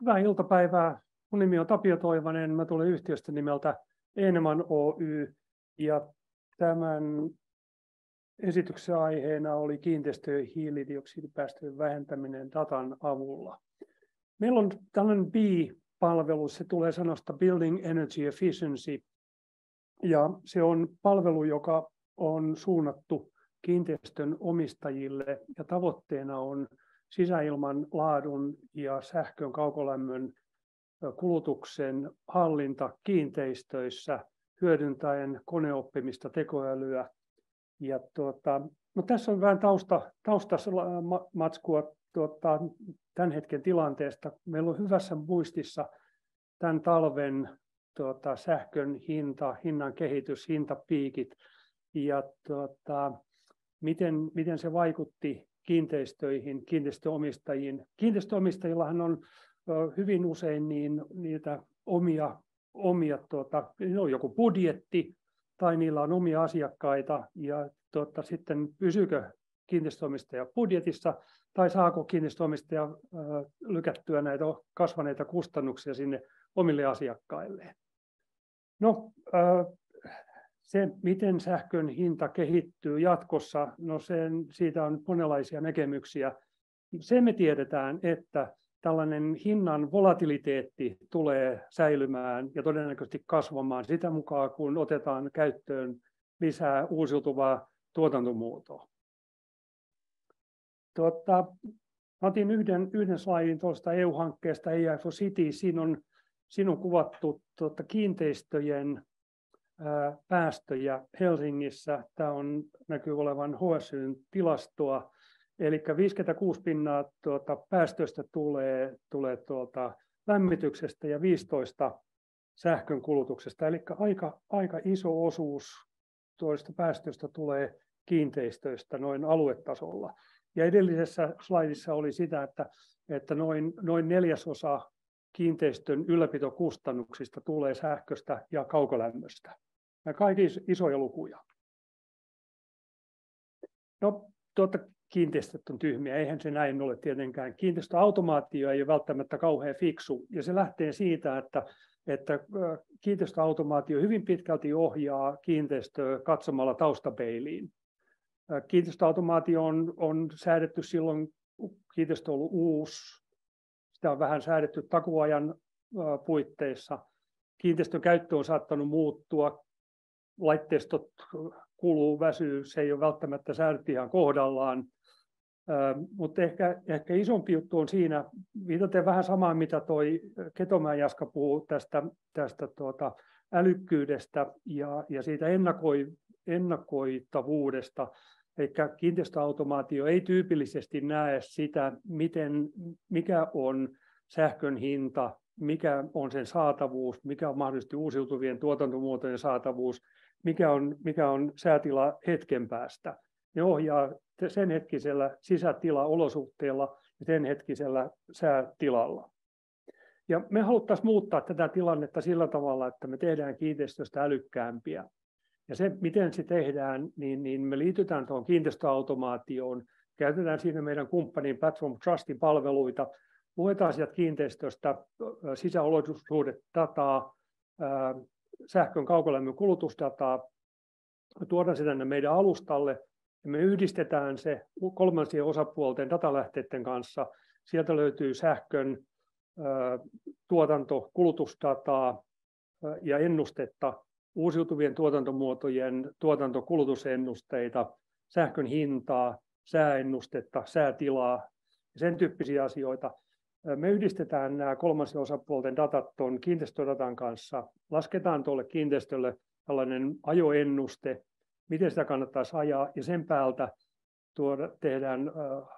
Hyvää iltapäivää. Mun nimi on Tapio Toivanen. Mä tulen yhtiöstä nimeltä Eneman Oy. Ja tämän esityksen aiheena oli kiinteistöjen hiilidioksidipäästöjen vähentäminen datan avulla. Meillä on tällainen B-palvelu, se tulee sanosta Building Energy Efficiency. Ja se on palvelu, joka on suunnattu kiinteistön omistajille ja tavoitteena on sisäilman laadun ja sähkön kaukolämmön kulutuksen hallinta kiinteistöissä hyödyntäen koneoppimista, tekoälyä. Ja tuota, no tässä on vähän tausta, taustamatskua tuota, tämän hetken tilanteesta. Meillä on hyvässä muistissa tämän talven tuota, sähkön hinta, hinnan kehitys, hintapiikit ja tuota, miten, miten se vaikutti kiinteistöihin, kiinteistöomistajiin. Kiinteistöomistajillahan on hyvin usein niin, niitä omia, omia tuota, on joku budjetti tai niillä on omia asiakkaita ja tuota, sitten pysyykö kiinteistöomistaja budjetissa tai saako kiinteistöomistaja lykättyä näitä kasvaneita kustannuksia sinne omille asiakkailleen. No, se, miten sähkön hinta kehittyy jatkossa, no sen, siitä on monenlaisia näkemyksiä. Se me tiedetään, että tällainen hinnan volatiliteetti tulee säilymään ja todennäköisesti kasvamaan sitä mukaan, kun otetaan käyttöön lisää uusiutuvaa tuotantomuotoa. Tuota, otin yhden, yhden slaidin tuosta EU-hankkeesta AI for City. Siinä on, siinä on kuvattu tuota, kiinteistöjen päästöjä Helsingissä. Tämä on, näkyy olevan HSYn tilastoa. Eli 56 pinnaa tuota, päästöistä tulee, tulee tuolta lämmityksestä ja 15 sähkön kulutuksesta. Eli aika, aika iso osuus tuosta päästöistä tulee kiinteistöistä noin aluetasolla. Ja edellisessä slaidissa oli sitä, että, että noin, noin neljäsosa kiinteistön ylläpitokustannuksista tulee sähköstä ja kaukolämmöstä. Nämä kaikki isoja lukuja. No, tuota, kiinteistöt on tyhmiä, eihän se näin ole tietenkään. Kiinteistöautomaatio ei ole välttämättä kauhean fiksu, ja se lähtee siitä, että, että kiinteistöautomaatio hyvin pitkälti ohjaa kiinteistöä katsomalla taustapeiliin. Kiinteistöautomaatio on, on säädetty silloin, kiinteistö on ollut uusi, sitä on vähän säädetty takuajan puitteissa. Kiinteistön käyttö on saattanut muuttua, laitteistot kuluu, väsyy, se ei ole välttämättä säädetty ihan kohdallaan. Mutta ehkä, ehkä isompi juttu on siinä, viitaten vähän samaan, mitä toi Ketomäen Jaska puhuu tästä, tästä tuota, älykkyydestä ja, ja siitä ennakoi, ennakoitavuudesta. Eli kiinteistöautomaatio ei tyypillisesti näe sitä, miten, mikä on sähkön hinta, mikä on sen saatavuus, mikä on mahdollisesti uusiutuvien tuotantomuotojen saatavuus, mikä on, mikä on säätila hetken päästä. Ne ohjaa sen hetkisellä sisätilaolosuhteella ja sen hetkisellä säätilalla. Ja me haluttaisiin muuttaa tätä tilannetta sillä tavalla, että me tehdään kiinteistöstä älykkäämpiä. Ja se, miten se tehdään, niin, niin me liitytään tuohon kiinteistöautomaatioon, käytetään siinä meidän kumppanin Platform Trustin palveluita, luetaan sieltä kiinteistöstä sisäolosuhdet dataa, sähkön kaukolämmön kulutusdataa, tuodaan se tänne meidän alustalle ja me yhdistetään se kolmansien osapuolten datalähteiden kanssa. Sieltä löytyy sähkön tuotanto, kulutusdataa ja ennustetta, uusiutuvien tuotantomuotojen tuotantokulutusennusteita, sähkön hintaa, sääennustetta, säätilaa ja sen tyyppisiä asioita. Me yhdistetään nämä kolmansien osapuolten datat tuon kiinteistödatan kanssa, lasketaan tuolle kiinteistölle tällainen ajoennuste, miten sitä kannattaisi ajaa, ja sen päältä tuoda, tehdään,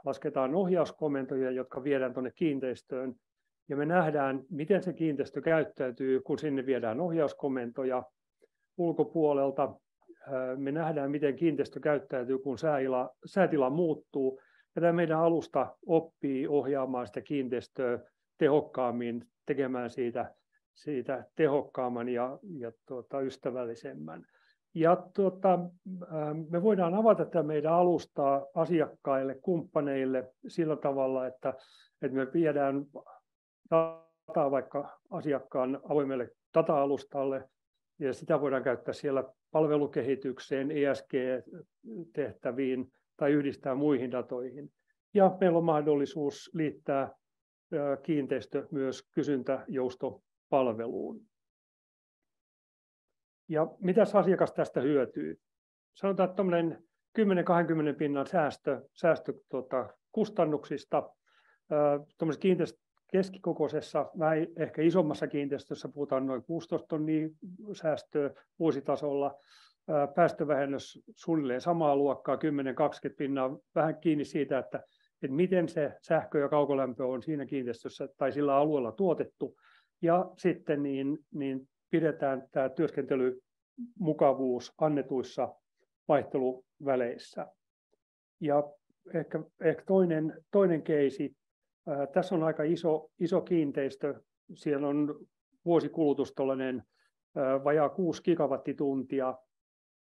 lasketaan ohjauskomentoja, jotka viedään tuonne kiinteistöön, ja me nähdään, miten se kiinteistö käyttäytyy, kun sinne viedään ohjauskomentoja ulkopuolelta. Me nähdään, miten kiinteistö käyttäytyy, kun säätila, säätila muuttuu, ja tämä meidän alusta oppii ohjaamaan sitä kiinteistöä tehokkaammin, tekemään siitä, siitä tehokkaamman ja, ja tuota, ystävällisemmän. Ja tuota, me voidaan avata tätä meidän alustaa asiakkaille, kumppaneille sillä tavalla, että, että me viedään dataa vaikka asiakkaan avoimelle data-alustalle, ja sitä voidaan käyttää siellä palvelukehitykseen, ESG-tehtäviin tai yhdistää muihin datoihin. Ja meillä on mahdollisuus liittää kiinteistö myös kysyntäjoustopalveluun. Ja mitä asiakas tästä hyötyy? Sanotaan, että 10-20 pinnan säästö, säästö tuota, kustannuksista. Tuommoisessa keskikokoisessa, vähän ehkä isommassa kiinteistössä puhutaan noin 16 tonnia säästöä vuositasolla. Päästövähennys suunnilleen samaa luokkaa, 10-20 pinnaa, vähän kiinni siitä, että, että miten se sähkö ja kaukolämpö on siinä kiinteistössä tai sillä alueella tuotettu. Ja sitten niin, niin pidetään tämä työskentelymukavuus annetuissa vaihteluväleissä. Ja ehkä, ehkä toinen, toinen keisi, ää, tässä on aika iso, iso kiinteistö, siellä on vuosikulutus tuollainen vajaa 6 gigawattituntia.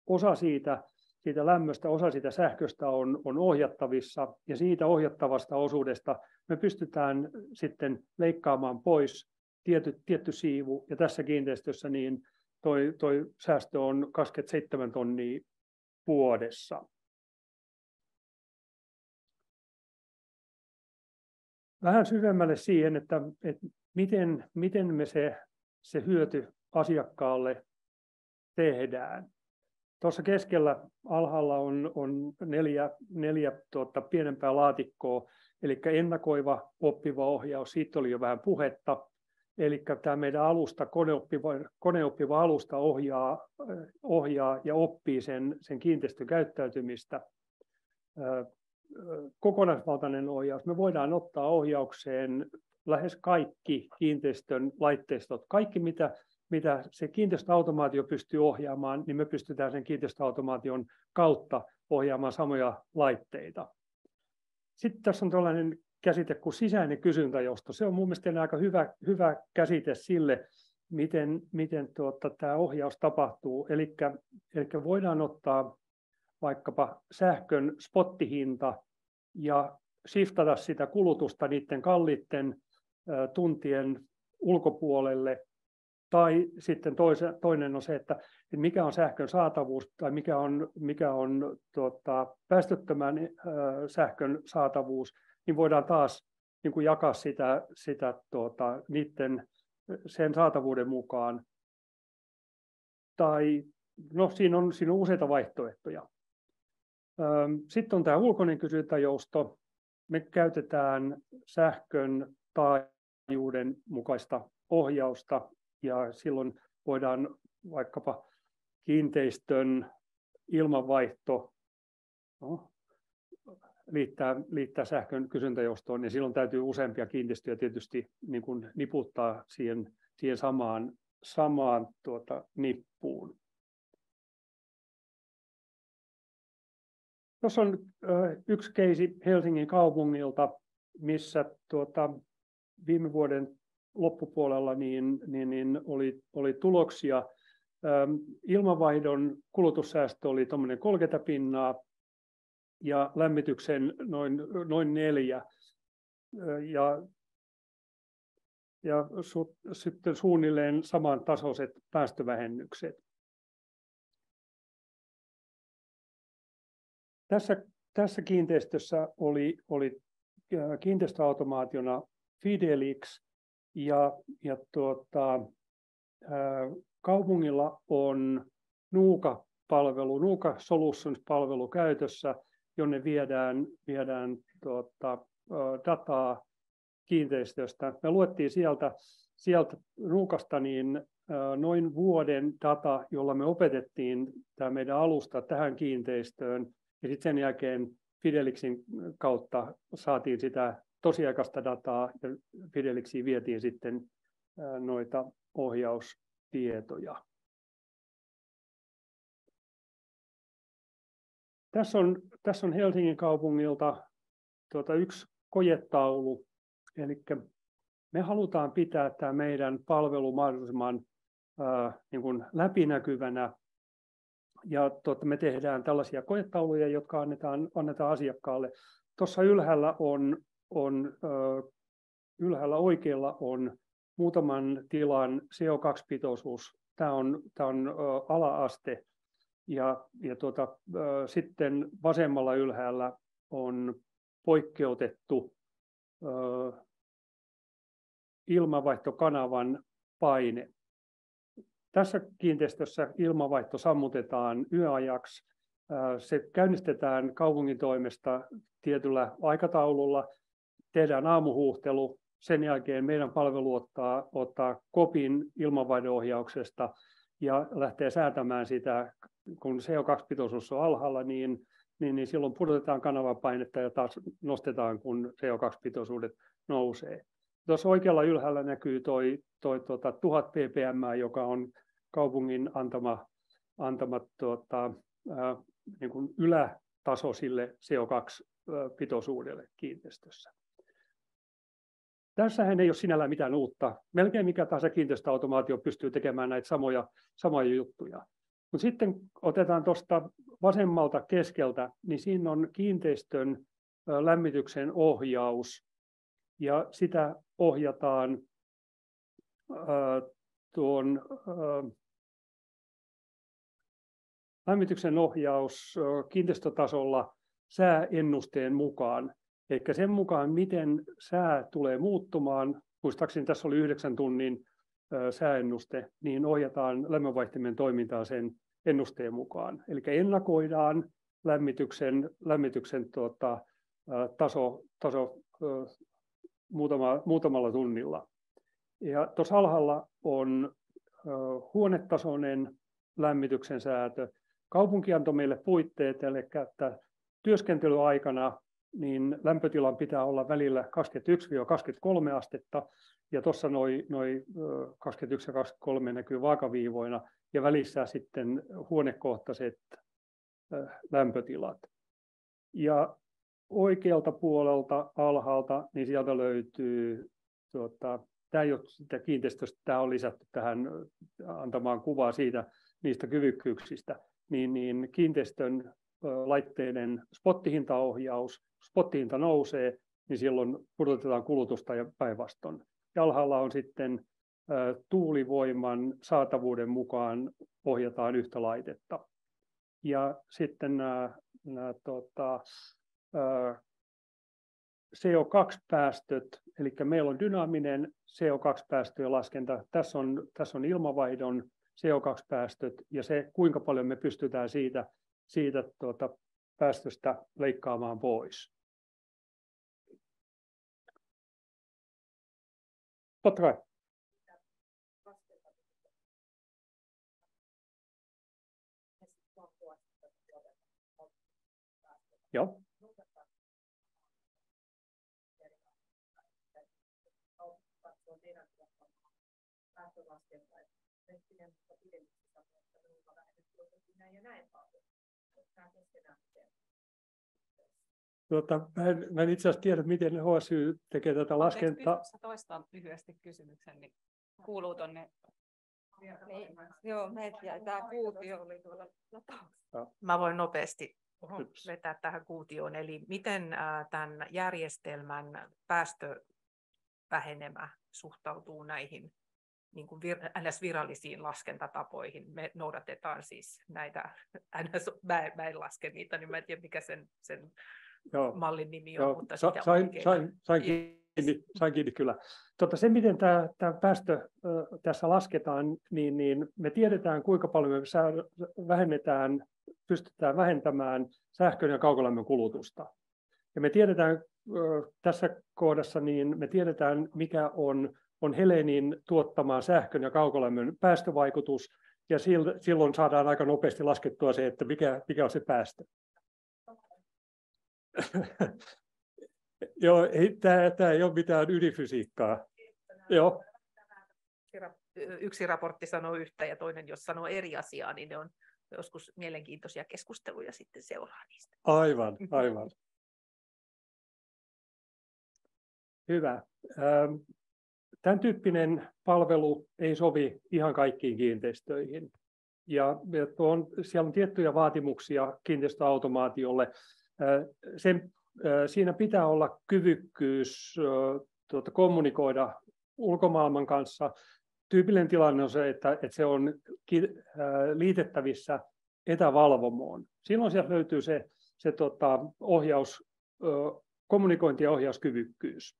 Osa siitä, siitä lämmöstä, osa siitä sähköstä on, on ohjattavissa ja siitä ohjattavasta osuudesta me pystytään sitten leikkaamaan pois tietty, tietty siivu ja tässä kiinteistössä niin toi, toi säästö on 27 tonnia vuodessa. Vähän syvemmälle siihen, että, että miten, miten me se, se hyöty asiakkaalle tehdään. Tuossa keskellä alhaalla on, on neljä, neljä tuota, pienempää laatikkoa, eli ennakoiva oppiva ohjaus, siitä oli jo vähän puhetta. Eli tämä meidän alusta, koneoppiva, koneoppiva alusta ohjaa, ohjaa ja oppii sen, sen kiinteistön käyttäytymistä. Kokonaisvaltainen ohjaus. Me voidaan ottaa ohjaukseen lähes kaikki kiinteistön laitteistot, kaikki mitä, mitä se kiinteistöautomaatio pystyy ohjaamaan, niin me pystytään sen kiinteistöautomaation kautta ohjaamaan samoja laitteita. Sitten tässä on tällainen käsite kuin sisäinen kysyntäjosto. Se on mun mielestä aika hyvä, hyvä käsite sille, miten, miten tuota, tämä ohjaus tapahtuu. Eli voidaan ottaa vaikkapa sähkön spottihinta ja shiftata sitä kulutusta niiden kalliitten tuntien ulkopuolelle. Tai sitten toinen on se, että, mikä on sähkön saatavuus tai mikä on, mikä on tuota, päästöttömän äh, sähkön saatavuus niin voidaan taas niin kuin jakaa sitä, sitä tuota, niiden, sen saatavuuden mukaan. Tai no, siinä, on, siinä on useita vaihtoehtoja. Sitten on tämä ulkoinen kysyntäjousto. Me käytetään sähkön taajuuden mukaista ohjausta ja silloin voidaan vaikkapa kiinteistön ilmanvaihto, no, liittää, liittää sähkön kysyntäjostoon, niin silloin täytyy useampia kiinteistöjä tietysti niin kuin niputtaa siihen, siihen samaan, samaan tuota, nippuun. Tuossa on yksi keisi Helsingin kaupungilta, missä tuota, viime vuoden loppupuolella niin, niin, niin oli, oli tuloksia. Ilmanvaihdon kulutussäästö oli 30 pinnaa, ja lämmityksen noin, noin neljä. Ja, ja su, sitten suunnilleen samantasoiset päästövähennykset. Tässä, tässä kiinteistössä oli, oli kiinteistöautomaationa Fidelix ja, ja tuota, kaupungilla on Nuuka-palvelu, Nuuka Solutions-palvelu käytössä, jonne viedään, viedään tuota, dataa kiinteistöstä. Me luettiin sieltä, sieltä ruukasta niin noin vuoden data, jolla me opetettiin tämä meidän alusta tähän kiinteistöön. Ja sitten sen jälkeen Fidelixin kautta saatiin sitä tosiaikaista dataa ja Fidelixiin vietiin sitten noita ohjaustietoja. Tässä on, tässä on Helsingin kaupungilta tuota, yksi kojetaulu. Eli me halutaan pitää tämä meidän palvelu mahdollisimman ää, niin kuin läpinäkyvänä. Ja tuota, me tehdään tällaisia kojetauluja, jotka annetaan, annetaan asiakkaalle. Tuossa ylhäällä on, on ää, ylhäällä oikealla on muutaman tilan CO2-pitoisuus. Tämä on, tämä on ala-aste. Ja, ja tuota, sitten vasemmalla ylhäällä on poikkeutettu ilmavaihtokanavan paine. Tässä kiinteistössä ilmavaihto sammutetaan yöajaksi. Se käynnistetään kaupungin toimesta tietyllä aikataululla, tehdään aamuhuuhtelu, sen jälkeen meidän palvelu ottaa, ottaa kopin ilmanvaihdon ja lähtee säätämään sitä, kun CO2-pitoisuus on alhaalla, niin, niin, niin silloin pudotetaan kanavapainetta ja taas nostetaan, kun CO2-pitoisuudet nousee. Tuossa oikealla ylhäällä näkyy toi, toi tuota, 1000 ppm, joka on kaupungin antama, antama tuota, ää, niin kuin ylätaso sille CO2-pitoisuudelle kiinteistössä. Tässähän ei ole sinällään mitään uutta. Melkein mikä tahansa kiinteistöautomaatio pystyy tekemään näitä samoja, samoja juttuja. Mutta sitten otetaan tuosta vasemmalta keskeltä, niin siinä on kiinteistön lämmityksen ohjaus, ja sitä ohjataan tuon lämmityksen ohjaus kiinteistötasolla sääennusteen mukaan. Eli sen mukaan, miten sää tulee muuttumaan, muistaakseni tässä oli yhdeksän tunnin sääennuste, niin ohjataan lämmönvaihtimen toimintaa sen ennusteen mukaan. Eli ennakoidaan lämmityksen, lämmityksen tuota, taso, taso muutama, muutamalla tunnilla. Ja tuossa alhaalla on huonetasoinen lämmityksen säätö. Kaupunki antoi meille puitteet, eli että työskentelyaikana niin lämpötilan pitää olla välillä 21-23 astetta, ja tuossa noin noi 21 ja 23 näkyy vaakaviivoina, ja välissä sitten huonekohtaiset lämpötilat. Ja oikealta puolelta alhaalta, niin sieltä löytyy, tuota, tämä ei ole sitä kiinteistöstä, tämä on lisätty tähän antamaan kuvaa siitä, niistä kyvykkyyksistä, niin, niin kiinteistön laitteiden spottihintaohjaus, spottihinta nousee, niin silloin pudotetaan kulutusta ja päinvastoin. Ja alhaalla on sitten tuulivoiman saatavuuden mukaan ohjataan yhtä laitetta. Ja sitten nämä, nämä tota, CO2-päästöt, eli meillä on dynaaminen CO2-päästöjen laskenta. Tässä on, tässä on ilmavaihdon CO2-päästöt ja se, kuinka paljon me pystytään siitä, siitä tuota, päästöstä leikkaamaan pois. Totta kai. Joo. Tuota, mä, en, mä en itse asiassa tiedä, miten HSY tekee tätä laskentaa. toistan lyhyesti kysymyksen, niin kuuluu tuonne niin, joo, meitä tämä kuutio oli tuolla latauksessa. Mä voin nopeasti vetää tähän kuutioon. Eli miten tämän järjestelmän päästövähenemä suhtautuu näihin niin kuin vir, NS-virallisiin laskentatapoihin. Me noudatetaan siis näitä, NS, mä, mä en laske niitä, niin mä en tiedä mikä sen, sen Joo. mallin nimi on. Joo. Mutta Sa, sain, sain, sain, kiinni, sain kiinni kyllä. Tota, se, miten tämä, tämä päästö äh, tässä lasketaan, niin, niin me tiedetään, kuinka paljon me sää, vähennetään, pystytään vähentämään sähkön ja kaukolämmön kulutusta. Ja me tiedetään äh, tässä kohdassa, niin me tiedetään, mikä on on Helenin tuottama sähkön ja kaukolämmön päästövaikutus, ja silloin saadaan aika nopeasti laskettua se, että mikä, mikä on se päästö. Joo, ei, tämä, tämä ei ole mitään ydinfysiikkaa. Joo. Yksi raportti sanoo yhtä ja toinen, jos sanoo eri asiaa, niin ne on joskus mielenkiintoisia keskusteluja sitten seuraa niistä. Aivan, aivan. Hyvä. Tämän tyyppinen palvelu ei sovi ihan kaikkiin kiinteistöihin. Ja on, siellä on tiettyjä vaatimuksia kiinteistöautomaatiolle. Sen, siinä pitää olla kyvykkyys tuota, kommunikoida ulkomaailman kanssa. Tyypillinen tilanne on se, että, että se on liitettävissä etävalvomoon. Silloin sieltä löytyy se, se tota, ohjaus, kommunikointi- ja ohjauskyvykkyys.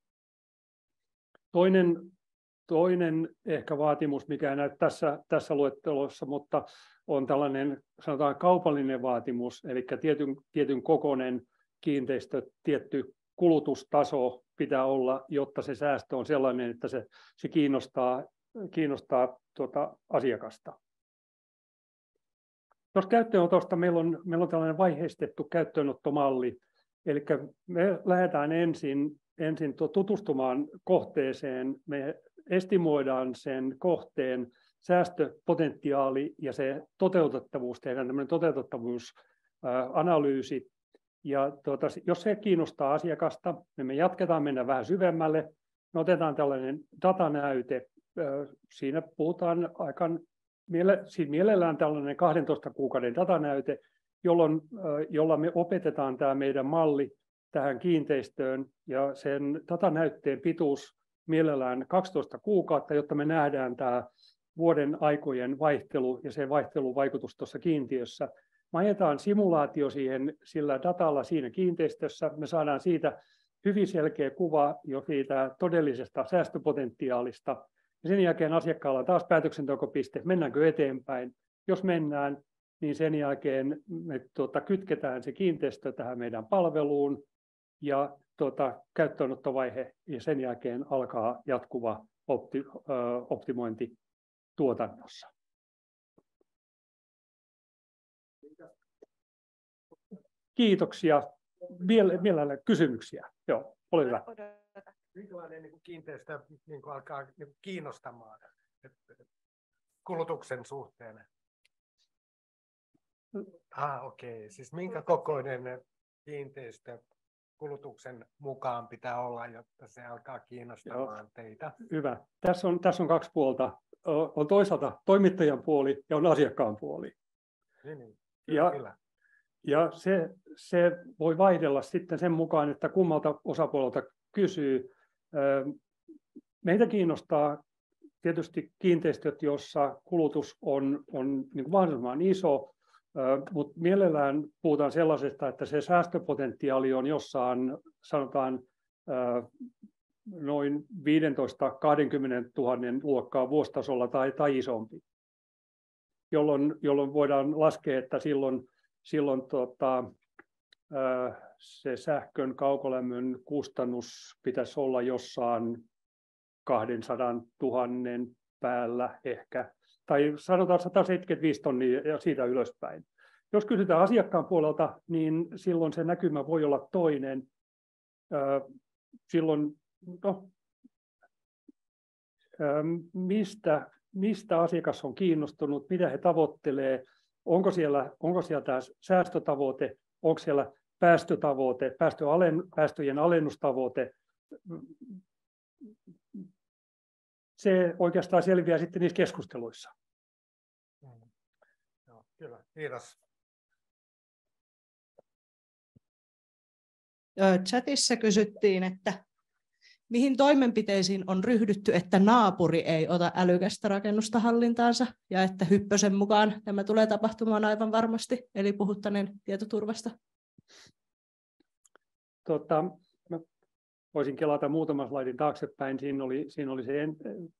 Toinen, toinen ehkä vaatimus, mikä ei näy tässä, tässä luettelossa, mutta on tällainen sanotaan kaupallinen vaatimus, eli tietyn, tietyn kokoinen kiinteistö, tietty kulutustaso pitää olla, jotta se säästö on sellainen, että se, se kiinnostaa, kiinnostaa tuota asiakasta. Tuossa käyttöönotosta meillä on, meillä on tällainen vaiheistettu käyttöönottomalli, eli me lähdetään ensin, ensin tutustumaan kohteeseen, me estimoidaan sen kohteen säästöpotentiaali ja se toteutettavuus, tehdään tämmöinen toteutettavuusanalyysi, ja tuota, jos se kiinnostaa asiakasta, niin me jatketaan mennä vähän syvemmälle. Me otetaan tällainen datanäyte. Siinä puhutaan aika siinä mielellään tällainen 12 kuukauden datanäyte, jolloin, jolla me opetetaan tämä meidän malli tähän kiinteistöön ja sen datanäytteen pituus mielellään 12 kuukautta, jotta me nähdään tämä vuoden aikojen vaihtelu ja se vaihteluvaikutus tuossa kiintiössä. Me ajetaan simulaatio siihen sillä datalla siinä kiinteistössä. Me saadaan siitä hyvin selkeä kuva jo siitä todellisesta säästöpotentiaalista. Ja sen jälkeen asiakkaalla on taas päätöksentekopiste, mennäänkö eteenpäin. Jos mennään, niin sen jälkeen me tuota, kytketään se kiinteistö tähän meidän palveluun ja tuota, käyttöönottovaihe ja sen jälkeen alkaa jatkuva opti, ö, optimointi tuotannossa. Kiitoksia. Mielellään kysymyksiä. Joo, ole hyvä. Minkälainen niin kiinteistö niin kuin alkaa niin kuin kiinnostamaan kulutuksen suhteen? Ah, okei. Okay. Siis minkä kokoinen kiinteistö kulutuksen mukaan pitää olla, jotta se alkaa kiinnostamaan Joo. teitä? Hyvä. Tässä on, tässä on kaksi puolta. On toisaalta toimittajan puoli ja on asiakkaan puoli. Niin, niin. Ja, kyllä. Ja se, se voi vaihdella sitten sen mukaan, että kummalta osapuolelta kysyy. Meitä kiinnostaa tietysti kiinteistöt, joissa kulutus on, on niin kuin mahdollisimman iso, mutta mielellään puhutaan sellaisesta, että se säästöpotentiaali on jossain, sanotaan, noin 15-20 000 luokkaa vuositasolla tai, tai isompi, jolloin, jolloin voidaan laskea, että silloin silloin tota, se sähkön kaukolämmön kustannus pitäisi olla jossain 200 000 päällä ehkä, tai sanotaan 175 tonnia ja siitä ylöspäin. Jos kysytään asiakkaan puolelta, niin silloin se näkymä voi olla toinen. Silloin, no, mistä, mistä asiakas on kiinnostunut, mitä he tavoittelee, Onko siellä, onko siellä tämä säästötavoite, onko siellä päästötavoite, päästöjen alennustavoite. Se oikeastaan selviää sitten niissä keskusteluissa. Mm. Joo, kyllä, kiitos. Chatissa kysyttiin, että Mihin toimenpiteisiin on ryhdytty, että naapuri ei ota älykästä rakennusta hallintaansa ja että Hyppösen mukaan tämä tulee tapahtumaan aivan varmasti, eli puhuttaneen tietoturvasta? Tota, voisin kelata muutaman slaidin taaksepäin. Siinä oli, siinä oli se,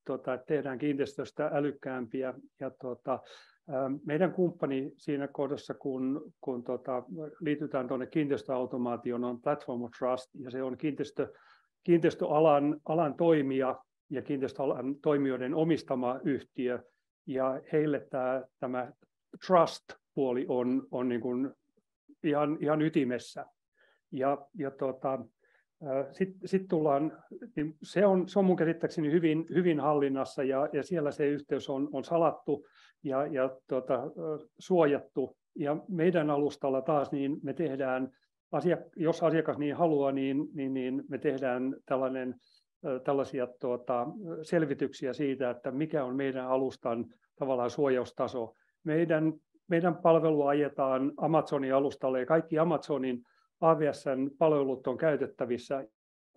tota, että tehdään kiinteistöstä älykkäämpiä. Ja, tota, meidän kumppani siinä kohdassa, kun, kun tota, liitytään tuonne kiinteistöautomaatioon, on Platform of Trust, ja se on kiinteistö kiinteistöalan alan toimija ja kiinteistöalan toimijoiden omistama yhtiö, ja heille tämä, tämä trust-puoli on, on niin kuin ihan, ihan ytimessä. Ja, ja tota, sitten sit tullaan, niin se, on, se on mun käsittääkseni hyvin, hyvin hallinnassa ja, ja siellä se yhteys on, on salattu ja, ja tota, suojattu. Ja meidän alustalla taas niin me tehdään asiak- jos asiakas niin haluaa, niin, niin, niin me tehdään tällainen, tällaisia tuota, selvityksiä siitä, että mikä on meidän alustan tavallaan suojaustaso. Meidän, meidän palvelu ajetaan Amazonin alustalle ja kaikki Amazonin AWSn palvelut on käytettävissä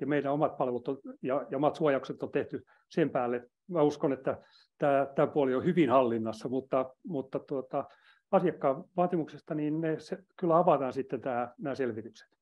ja meidän omat palvelut on, ja, ja omat suojaukset on tehty sen päälle. Mä uskon, että tämä, tämä puoli on hyvin hallinnassa, mutta, mutta tuota, asiakkaan vaatimuksesta niin ne se, kyllä avataan sitten tämä, nämä selvitykset.